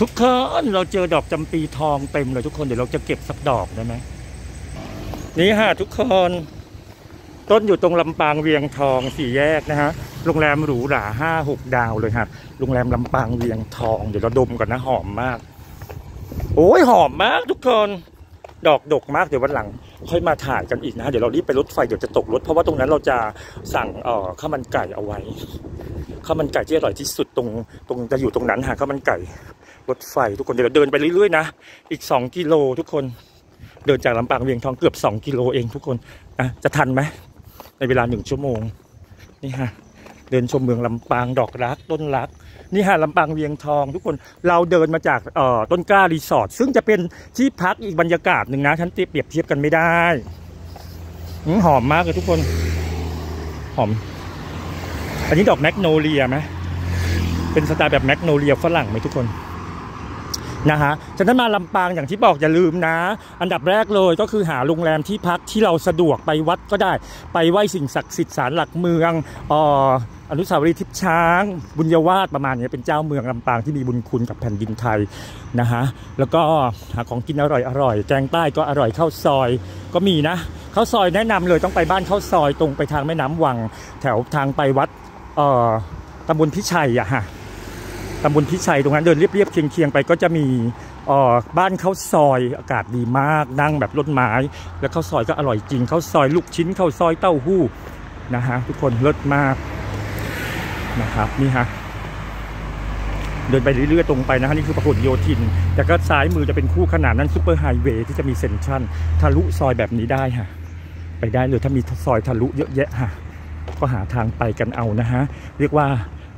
ทุกคนเราเจอดอกจำปีทองเต็มเลยทุกคนเดี๋ยวเราจะเก็บสักดอกได้ไหมนี่ฮะทุกคน ต้นอยู่ตรงลำปางเวียงทองสี่แยกนะฮะโรงแรมหรูหราห้าหกดาวเลยฮะโรงแรมลำปางเวียงทองเดี๋ยวเราดมก่อนนะหอมมาก โอ้ยหอมมากทุกคนดอกดกมากเดี๋ยววันหลัง ค่อยมาถ่ายกันอีกนะเดี๋ยวเรารีบไปรถไฟเดี๋ยวจะตกรถ เพราะว่าตรงนั้นเราจะสั่งเอ่อข้าวมันไก่เอาไว้ข้าวมันไก่ที่อร่อยที่สุดตรงตรงจะอยู่ตรงนั้นฮะข้าวมันไก่ รถไฟทุกคนเดี๋ยวเดินไปเรื่อยๆนะ อีกสองกิโลทุกคน เดินจากลำปางเวียงทองเกือบสองกิโลเองทุกคนอะจะทันไหมในเวลาหนึ่งชั่วโมงนี่ฮะเดินชมเมืองลำปางดอกรักต้นรัก นี่ฮะลำปางเวียงทองทุกคนเราเดินมาจากเอ่อต้นกล้ารีสอร์ทซึ่งจะเป็นที่พักอีกบรรยากาศหนึ่งนะฉันเปรียบเทียบกันไม่ได้หอมมากเลยทุกคน หอม อันนี้ดอกแมกโนเลียไหมเป็นสไตล์แบบแมกโนเลียฝรั่งไหมทุกคน นะฮะฉะนั้นมาลำปางอย่างที่บอกอย่าลืมนะ อันดับแรกเลยก็คือหาโรงแรมที่พักที่เราสะดวกไปวัดก็ได้ ไปไหว้สิ่งศักดิ์สิทธิ์ศาลหลักเมืองอออนุสาวรีย์ทิพย์ช้าง บุญวาทย์ประมาณนี้เป็นเจ้าเมืองลำปางที่มีบุญคุณกับแผ่นดินไทยนะฮะแล้วก็หาของกินอร่อยอร่อยแกงใต้ก็อร่อยข้าวซอยก็มีนะข้าวซอยแนะนำเลยต้องไปบ้านข้าวซอยตรงไปทางแม่น้ำวัง แถวทางไปวัดตำบลพิชัยอะฮะ ตำบลพิชัยตรงนั้นเดินเรียบๆเคียงๆไปก็จะมีบ้านข้าวซอยอากาศดีมากนั่งแบบรถไม้ แล้วข้าวซอยก็อร่อยจริงข้าวซอยลูกชิ้นข้าวซอยเต้าหู้นะฮะทุกคนเลิศมากนะครับนี่ฮะเดินไปเรื่อยๆตรงไปนะฮะนี่คือพหลโยธิน แต่ก็ซ้ายมือจะเป็นคู่ขนานนั้นซูเปอร์ไฮเวย์ที่จะมีเซ็นทรัลทะลุซอยแบบนี้ได้ฮะไปได้เลยถ้ามีซอยทะลุเยอะแยะฮะก็หาทางไปกันเอานะฮะเรียกว่า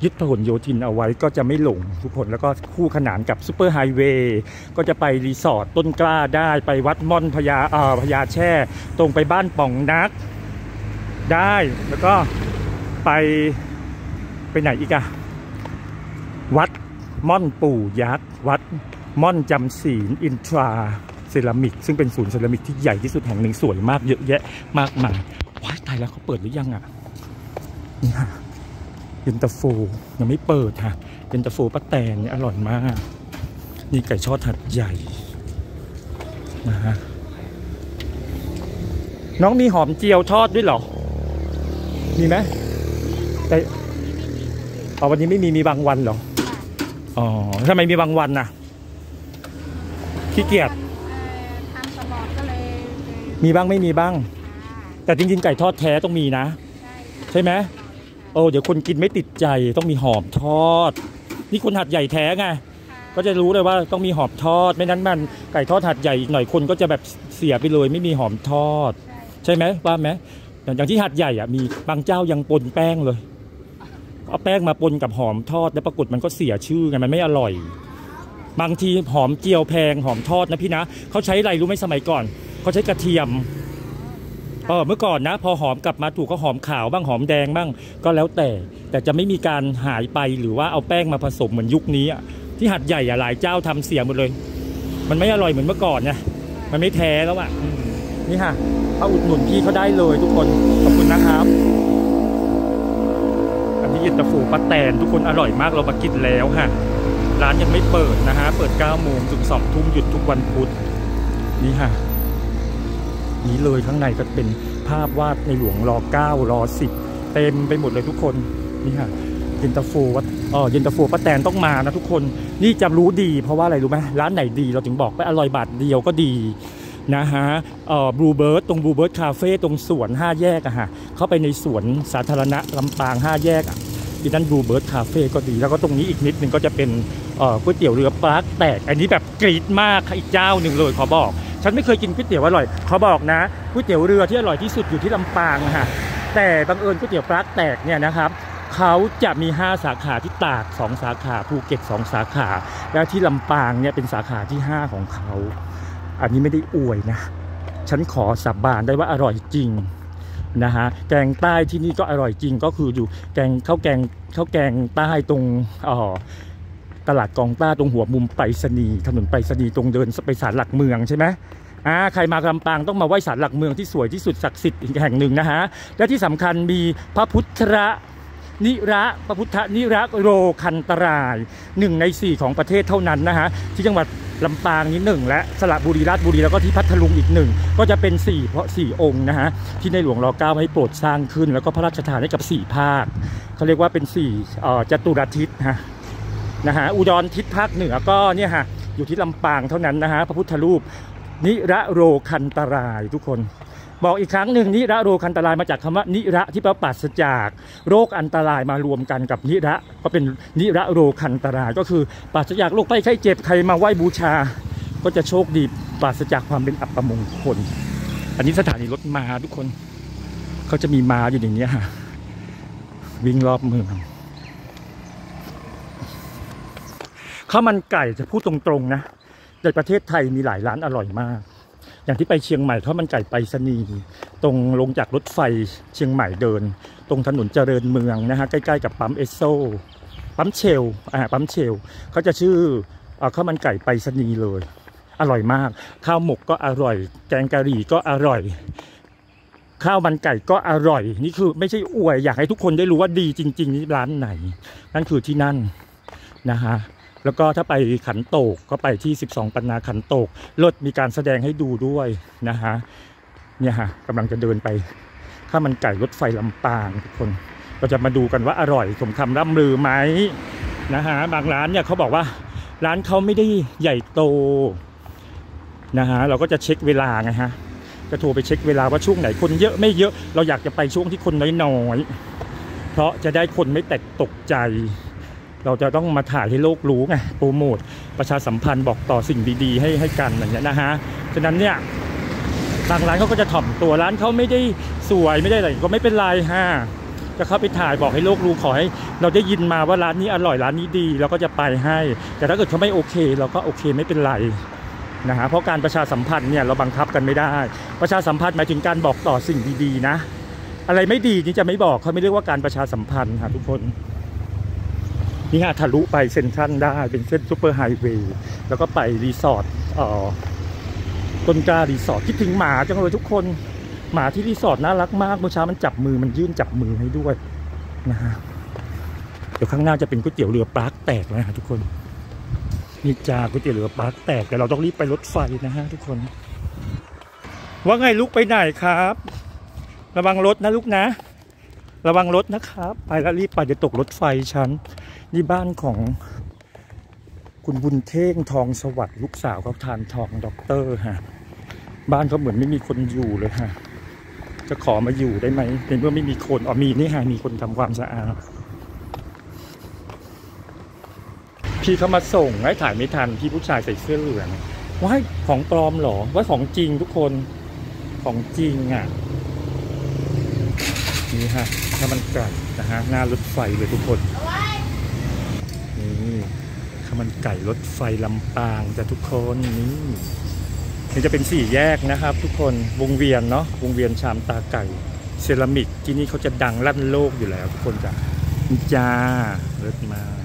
ยึดพหลโยธินเอาไว้ก็จะไม่หลงทุกคนแล้วก็คู่ขนานกับซูเปอร์ไฮเวย์ก็จะไปรีสอร์ทต้นกล้าได้ไปวัดม่อนพญาเอ่อพญาแช่ ตรงไปบ้านป่องนัก ได้แล้วก็ไปไปไหนอีกอะวัดม่อนปู่ยักษ์วัดม่อนจำศีลอินทราเซรามิก ซึ่งเป็นศูนย์เซรามิกที่ใหญ่ที่สุดแห่งหนึ่งสวยมากเยอะแยะมากมายว้ายตายแล้วเขาเปิดหรือยังอะนี่ฮะ เย็นตาโฟยังไม่เปิดค่ะเย็นตาโฟป้าแตนเนี่ยอร่อยมาก นี่ไก่ชอดหัดใหญ่นะฮะน้องมีหอมเจียวทอดด้วยเหรอ มีไหมแต่อ๋อวันนี้ไม่มีมีบางวันเหรอ อ๋อทำไมมีบางวันน่ะ ขี้เกียจทำตลอดก็เลย มีบ้างไม่มีบ้าง แต่จริงๆไก่ทอดแท้ต้องมีนะ ใช่ใช่ไหม โอ้เดี๋ยวคนกินไม่ติดใจต้องมีหอมทอด นี่คนหัดใหญ่แท้ไงก็จะรู้เลยว่าต้องมีหอมทอด ไม่นั้นมันไก่ทอดหัดใหญ่อีกหน่อยคนก็จะแบบเสียไปเลย ไม่มีหอมทอด ใช่ไหมว่าไหมอย่างที่หัดใหญ่อะมีบางเจ้ายังปนแป้งเลยเอาแป้งมาปนกับหอมทอดแล้วปรากฏมันก็เสียชื่อไงมันไม่อร่อย บางทีหอมเจียวแพงหอมทอดนะพี่นะเขาใช้อะไรรู้ไหมสมัยก่อนเขาใช้กระเทียม เออเมื่อก่อนนะ พอหอมกลับมาถูกก็หอมขาวบ้างหอมแดงบ้างก็แล้วแต่ แต่จะไม่มีการหายไปหรือว่าเอาแป้งมาผสมเหมือนยุคนี้อะที่หัดใหญ่อะหลายเจ้าทำเสียหมดเลย มันไม่อร่อยเหมือนเมื่อก่อนไงมันไม่แท้แล้วอะนี่ค่ะเขาอุดหนุนพี่เขาได้เลยทุกคนขอบคุณนะครับอันนี้เย็นตาโฟป้าแตนทุกคนอร่อยมากเรามากินแล้วค่ะร้านยังไม่เปิดนะฮะเปิด9โมงถึง2ทุ่มหยุดทุกวันพุธนี่ค่ะ นี้เลยข้างในก็เป็นภาพวาดในหลวงรอเก้ารอสิบเต็มไปหมดเลยทุกคนนี่ค่ะเย็นตาโฟวัดเออเย็นตาโฟป้าแตนต้องมานะทุกคนนี่จะรู้ดีเพราะว่าอะไรรู้ไหมร้านไหนดีเราถึงบอกไปอร่อยบาทเดียวก็ดีนะฮะเอ่อบลูเบิร์ดตรงบลูเบิร์ดคาเฟ่ตรงสวนห้าแยกอะฮะเข้าไปในสวนสาธารณะลำปางห้าแยกอะที่นั่นบลูเบิร์ดคาเฟ่ก็ดี แล้วก็ตรงนี้อีกนิดนึงก็จะเป็นเอ่อก๋วยเตี๋ยวเรือปากแตก อันนี้แบบกรี๊ดมากอีกเจ้าหนึ่งเลยขอบอก ฉันไม่เคยกินก๋วยเตี๋ยวอร่อยเขาบอกนะก๋วยเตี๋ยวเรือที่อร่อยที่สุดอยู่ที่ลำปางอะฮะแต่บังเอิญก๋วยเตี๋ยวปลาแตกเนี่ยนะครับเขาจะมี 5 สาขาที่ตาก 2 สาขาภูเก็ต 2 สาขา แล้วที่ลำปางเนี่ยเป็นสาขาที่ 5 ของเขา อันนี้ไม่ได้อวยนะ ฉันขอสาบานได้ว่าอร่อยจริงนะฮะแกงใต้ที่นี่ก็อร่อยจริงก็คืออยู่แกงข้าวแกงข้าวแกงใต้ตรงอ่อ ตลาดกองต้าตรงหัวมุมไปรษณีย์ถนนไปรษณีย์ตรงเดินไปศาลหลักเมืองใช่ไหมอ่าใครมาลำปางต้องมาไหว้ศาลหลักเมืองที่สวยที่สุดศักดิ์สิทธิ์อีกแห่งหนึ่งนะฮะและที่สำคัญมีพระพุทธนิระพระพุทธนิระโรคันตรายหนึ่งในสี่ของประเทศเท่านั้นนะฮะที่จังหวัดลำปางนี้หนึ่งและสระบุรีราชบุรีแล้วก็ที่พัทลุงอีกหนึ่งก็จะเป็นสี่เพราะสี่องค์นะฮะที่ในหลวงรอเก้าให้โปรดสร้างขึ้น แล้วก็พระราชทานให้กับสี่ภาคเขาเรียกว่าเป็นสี่เจตุรทิศฮะ นะฮะอุดรทิศภาคเหนือก็เนี่ยฮะอยู่ที่ลำปางเท่านั้นนะฮะพระพุทธรูปนิระโรคันตรายทุกคน บอกอีกครั้งหนึ่งนิระโรคันตรายมาจากคำว่านิระที่แปลปราศจากโรคอันตรายมารวมกันกับนิระก็เป็นนิระโรคันตรายก็คือปราศจากโรคภัยไข้เจ็บใครมาไหว้บูชา ก็จะโชคดีปราศจากความเป็นอัปมงคล อันนี้สถานีรถมาทุกคนเขาจะมีมาอยู่อย่างเนี้ยฮะวิ่งรอบเมือง ข้าวมันไก่จะพูดตรงๆนะในประเทศไทยมีหลายร้านอร่อยมาก อย่างที่ไปเชียงใหม่ข้าวมันไก่ไปรษณีตรงลงจากรถไฟเชียงใหม่เดิน ตรงถนนเจริญเมืองนะฮะใกล้ๆกับปั๊มเอสโซปั๊มเชลอ่าปั๊มเชลเขาจะชื่ออข้าวมันไก่ไปรษณีเลย อร่อยมาก ข้าวหมกก็อร่อย แกงกะหรี่ก็อร่อย ข้าวมันไก่ก็อร่อย นี่คือไม่ใช่อวยอยากให้ทุกคนได้รู้ว่าดีจริง ๆ นี่ร้านไหน นั่นคือที่นั่นนะฮะ แล้วก็ถ้าไปขันโตกก็ไปที่ 12 ปันนาขันโตกรถมีการแสดงให้ดูด้วยนะฮะเนี่ยฮะกำลังจะเดินไปข้าวมันไก่รถไฟลำปางทุกคน ก็จะมาดูกันว่าอร่อยสมคำร่ำลือไหมนะฮะบางร้านเนี่ยเขาบอกว่าร้านเขาไม่ได้ใหญ่โตนะฮะเราก็จะเช็คเวลาไงฮะจะโทรไปเช็คเวลาว่าช่วงไหนคนเยอะไม่เยอะเราอยากจะไปช่วงที่คนน้อยๆเพราะจะได้คนไม่แตกตกใจ เราจะต้องมาถ่ายให้โลกรู้ไงโปรโมทประชาสัมพันธ์บอกต่อสิ่งดีๆ ให้ให้กันอย่างเงี้ยนะฮะฉะนั้นเนี่ยทางร้านเขาก็จะถ่อมตัวร้านเขาไม่ได้สวยไม่ได้อะไรก็ไม่เป็นไรฮะจะเข้าไปถ่ายบอกให้โลกรู้ขอให้เราได้ยินมาว่าร้านนี้อร่อยร้านนี้ดีเราก็จะไปให้ แต่ถ้าเกิดเขาไม่โอเค เราก็โอเคไม่เป็นไรนะฮะเพราะการประชาสัมพันธ์เนี่ยเราบังคับกันไม่ได้ ประชาสัมพันธ์หมายถึงการบอกต่อสิ่งดีๆนะ อะไรไม่ดีนี่จะไม่บอกเขาไม่เรียกว่าการประชาสัมพันธ์ค่ะทุกคน นี่ฮะทะลุไปเซ็นทรัลได้เป็นเส้นซูเปอร์ไฮเวย์แล้วก็ไปรีสอร์ทต้นกล้ารีสอร์ทคิดถึงหมาจังเลยทุกคน หมาที่รีสอร์ทน่ารักมากเมื่อเช้ามันจับมือมันยื่นจับมือให้ด้วยนะฮะเดี๋ยวข้างหน้าจะเป็นก๋วยเตี๋ยวเรือปลาร์กแตกแล้วนะฮะทุกคนนี่จ้าก๋วยเตี๋ยวเรือปลาร์กแตกแต่เราต้องรีบไปรถไฟนะฮะทุกคน ว่าไงลูกไปไหนครับ ระวังรถนะลูกนะ ระวังรถนะครับ ไปแล้วรีบไปเดี๋ยวตกรถไฟฉันนี่บ้านของคุณบุญเท่งทองสวัสดิ์ลูกสาวเขาธารทองด็อกเตอร์ฮะบ้านเขาเหมือนไม่มีคนอยู่เลยฮะจะขอมาอยู่ได้ไหมในเมื่อไม่มีคนอ๋อมีนี่ฮะมีคนทำความสะอาดพี่เขามาส่งให้ถ่ายไม่ทันพี่ผู้ชายใส่เสื้อเหลืองว้าของปลอมหรอว้าของจริงทุกคนของจริงอะนี่ฮะ ถ้ามันไก่นะฮะหน้ารถไฟเลยทุกคนนี่ข้าวมันไก่รถไฟลำปางจะทุกคนนี่นี่จะเป็นสี่แยกนะครับ ทุกคนวงเวียนเนาะวงเวียนชามตาไก่เซรามิกที่นี่เขาจะดังลั่นโลกอยู่แล้ว ทุกคนจ้ะจ้าเลิศมาก